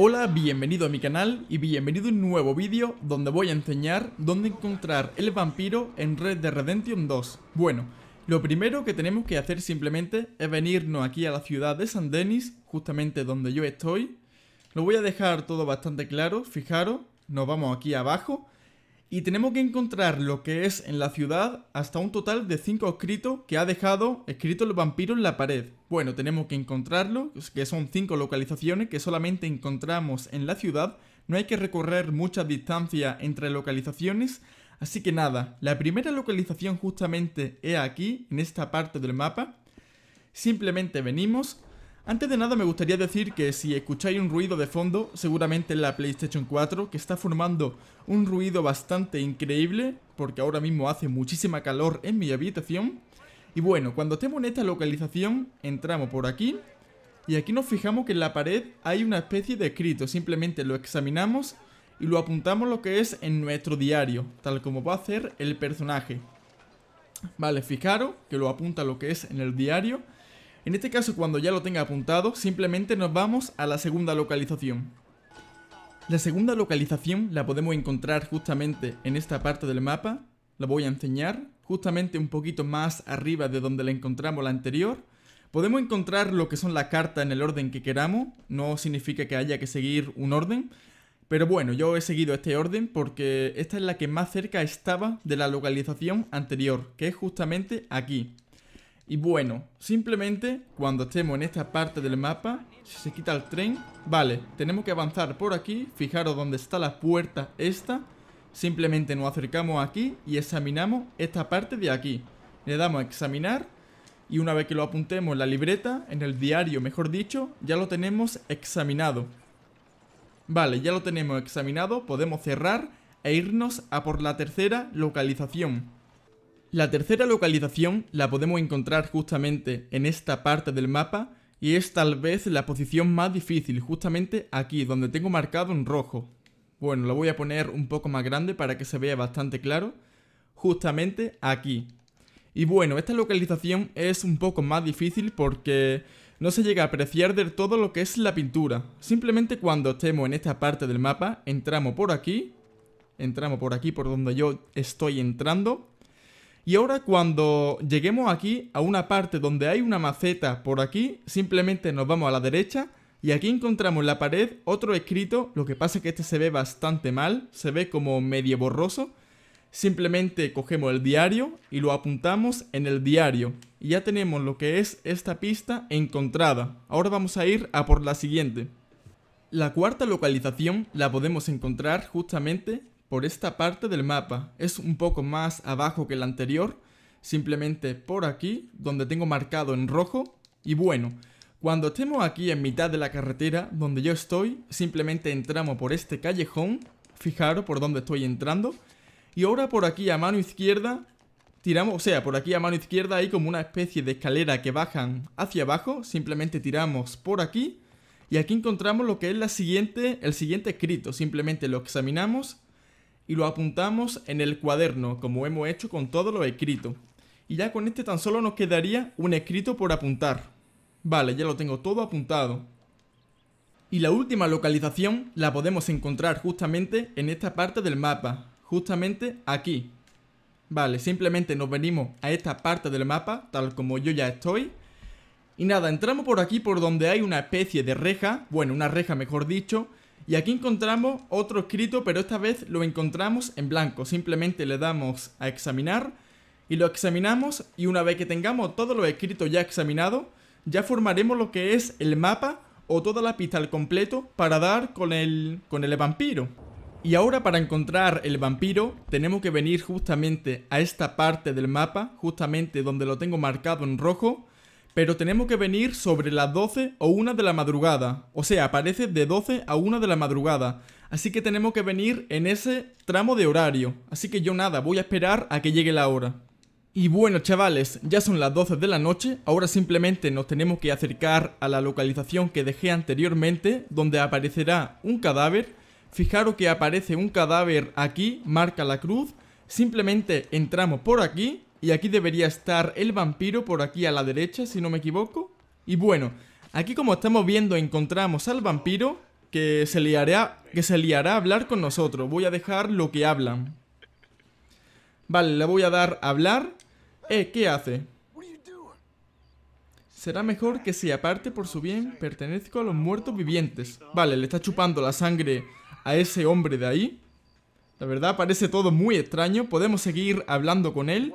Hola, bienvenido a mi canal y bienvenido a un nuevo vídeo donde voy a enseñar dónde encontrar el vampiro en Red Dead Redemption 2. Bueno, lo primero que tenemos que hacer simplemente es venirnos aquí a la ciudad de San Denis, justamente donde yo estoy. Lo voy a dejar todo bastante claro, fijaros, nos vamos aquí abajo y tenemos que encontrar lo que es en la ciudad hasta un total de 5 escritos que ha dejado escrito el vampiro en la pared. Bueno, tenemos que encontrarlo, que son 5 localizaciones que solamente encontramos en la ciudad. No hay que recorrer mucha distancia entre localizaciones. Así que nada, la primera localización justamente es aquí, en esta parte del mapa. Simplemente venimos, antes de nada me gustaría decir que si escucháis un ruido de fondo, seguramente es la PlayStation 4, que está formando un ruido bastante increíble, porque ahora mismo hace muchísima calor en mi habitación. Y bueno, cuando estemos en esta localización, entramos por aquí, y aquí nos fijamos que en la pared hay una especie de escrito, simplemente lo examinamos y lo apuntamos lo que es en nuestro diario, tal como va a hacer el personaje. Vale, fijaros que lo apunta lo que es en el diario en este caso, cuando ya lo tenga apuntado, simplemente nos vamos a la segunda localización. La segunda localización la podemos encontrar justamente en esta parte del mapa. La voy a enseñar, justamente un poquito más arriba de donde la encontramos la anterior. Podemos encontrar lo que son las cartas en el orden que queramos, no significa que haya que seguir un orden, pero bueno, yo he seguido este orden porque esta es la que más cerca estaba de la localización anterior, que es justamente aquí. Y bueno, simplemente cuando estemos en esta parte del mapa, si se quita el tren, vale, tenemos que avanzar por aquí, fijaros dónde está la puerta esta, simplemente nos acercamos aquí y examinamos esta parte de aquí. Le damos a examinar y una vez que lo apuntemos en la libreta, en el diario mejor dicho, ya lo tenemos examinado. Vale, ya lo tenemos examinado, podemos cerrar e irnos a por la tercera localización. La tercera localización la podemos encontrar justamente en esta parte del mapa y es tal vez la posición más difícil, justamente aquí, donde tengo marcado en rojo. Bueno, lo voy a poner un poco más grande para que se vea bastante claro. Justamente aquí. Y bueno, esta localización es un poco más difícil porque no se llega a apreciar del todo lo que es la pintura. Simplemente cuando estemos en esta parte del mapa, entramos por aquí. Entramos por aquí, por donde yo estoy entrando. Y ahora cuando lleguemos aquí a una parte donde hay una maceta por aquí, simplemente nos vamos a la derecha y aquí encontramos en la pared otro escrito, lo que pasa es que este se ve bastante mal, se ve como medio borroso. Simplemente cogemos el diario y lo apuntamos en el diario. Y ya tenemos lo que es esta pista encontrada. Ahora vamos a ir a por la siguiente. La cuarta localización la podemos encontrar justamente por esta parte del mapa. Es un poco más abajo que el anterior, simplemente por aquí, donde tengo marcado en rojo. Y bueno, cuando estemos aquí en mitad de la carretera donde yo estoy, simplemente entramos por este callejón, fijaros por dónde estoy entrando. Y ahora por aquí a mano izquierda, tiramos, o sea, por aquí a mano izquierda hay como una especie de escalera que bajan hacia abajo, simplemente tiramos por aquí. Y aquí encontramos lo que es la siguiente, el siguiente escrito, simplemente lo examinamos y lo apuntamos en el cuaderno, como hemos hecho con todo lo escrito. Y ya con este tan solo nos quedaría un escrito por apuntar. Vale, ya lo tengo todo apuntado. Y la última localización la podemos encontrar justamente en esta parte del mapa, justamente aquí. Vale, simplemente nos venimos a esta parte del mapa, tal como yo ya estoy. Y nada, entramos por aquí por donde hay una especie de reja, bueno, una reja mejor dicho, y aquí encontramos otro escrito, pero esta vez lo encontramos en blanco. Simplemente le damos a examinar y lo examinamos y una vez que tengamos todo lo escrito ya examinado, ya formaremos lo que es el mapa o toda la pista al completo para dar con el, con el vampiro. Y ahora para encontrar el vampiro tenemos que venir justamente a esta parte del mapa, justamente donde lo tengo marcado en rojo, pero tenemos que venir sobre las 12 o 1 de la madrugada. O sea, aparece de 12 a 1 de la madrugada. Así que tenemos que venir en ese tramo de horario. Así que yo nada, voy a esperar a que llegue la hora. Y bueno chavales, ya son las 12 de la noche, ahora simplemente nos tenemos que acercar a la localización que dejé anteriormente, donde aparecerá un cadáver. Fijaros que aparece un cadáver aquí, marca la cruz, simplemente entramos por aquí y aquí debería estar el vampiro por aquí a la derecha, si no me equivoco. Y bueno, aquí como estamos viendo encontramos al vampiro. que se liará, que se liará a hablar con nosotros. Voy a dejar lo que hablan. Vale, le voy a dar a hablar. Eh, ¿qué hace? Será mejor que se aparte por su bien. Pertenezco a los muertos vivientes. Vale, le está chupando la sangre a ese hombre de ahí. La verdad parece todo muy extraño. Podemos seguir hablando con él.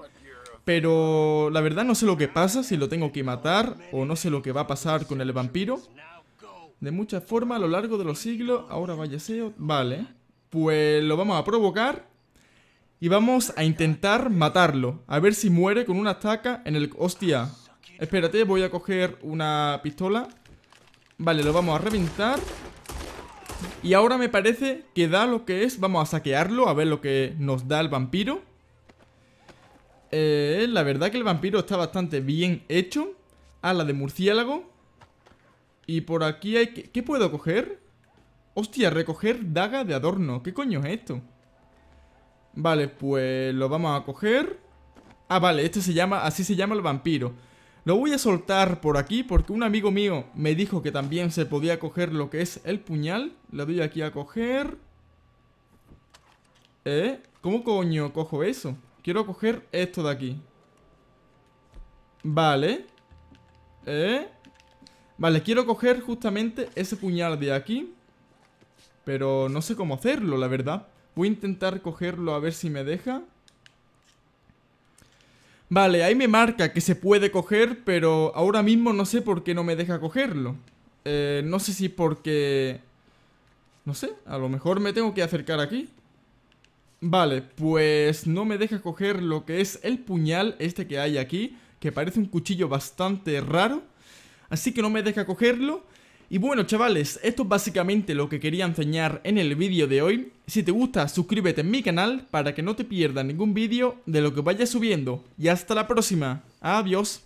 Pero la verdad no sé lo que pasa, si lo tengo que matar o no sé lo que va a pasar con el vampiro. De muchas formas a lo largo de los siglos, ahora vaya vale. Pues lo vamos a provocar y vamos a intentar matarlo. A ver si muere con una estaca en el... Hostia. Espérate, voy a coger una pistola. Vale, lo vamos a reventar. Y ahora me parece que da lo que es. Vamos a saquearlo, a ver lo que nos da el vampiro. Eh, la verdad que el vampiro está bastante bien hecho. Ala de murciélago. Y por aquí hay que... ¿Qué puedo coger? Hostia, recoger daga de adorno. ¿Qué coño es esto? Vale, pues lo vamos a coger. Ah, vale, este se llama... Así se llama el vampiro. Lo voy a soltar por aquí porque un amigo mío me dijo que también se podía coger lo que es el puñal. Le doy aquí a coger. ¿Eh? ¿Cómo coño cojo eso? Quiero coger esto de aquí. Vale. ¿Eh? Vale, quiero coger justamente ese puñal de aquí. Pero no sé cómo hacerlo, la verdad. Voy a intentar cogerlo a ver si me deja. Vale, ahí me marca que se puede coger Pero ahora mismo no sé por qué no me deja cogerlo. Eh, No sé si porque... No sé, a lo mejor me tengo que acercar aquí Vale, pues no me deja coger lo que es el puñal este que hay aquí, que parece un cuchillo bastante raro. Así que no me deja cogerlo. Y bueno chavales, esto es básicamente lo que quería enseñar en el vídeo de hoy. Si te gusta, suscríbete en mi canal para que no te pierdas ningún vídeo de lo que vaya subiendo. Y hasta la próxima. Adiós.